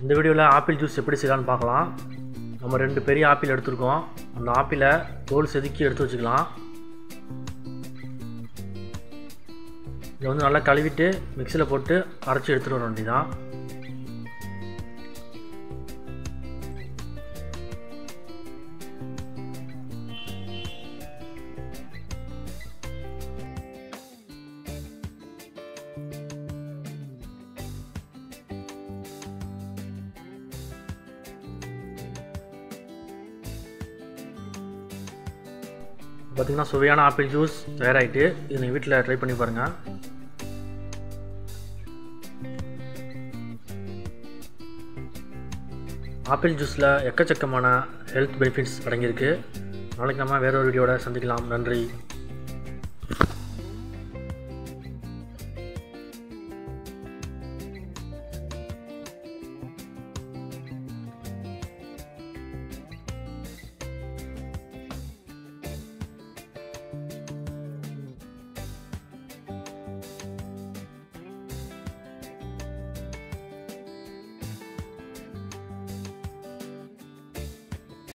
இந்த வீடியோவில் apple juice எப்படி செய்யலான்னு பார்க்கலாம். நம்ம ரெண்டு பெரிய ஆப்பிள் எடுத்துருக்கோம். அந்த ஆப்பிளை தோல் செதுக்கி எடுத்து வச்சுக்கலாம். இதை வந்து நல்லா கழுவிட்டு மிக்சியில் போட்டு அரைச்சி எடுத்துகிட்டு வர வேண்டியதான் பார்த்திங்கன்னா சுவையான ஆப்பிள் ஜூஸ் தயாராகிட்டு இது நீங்கள் வீட்டில் ட்ரை பண்ணி பாருங்கள் ஆப்பிள் ஜூஸில் எக்கச்சக்கமான ஹெல்த் பெனிஃபிட்ஸ் அடங்கியிருக்கு. நாளைக்கு நம்ம வேற ஒரு வீடியோட சந்திக்கலாம். நன்றி.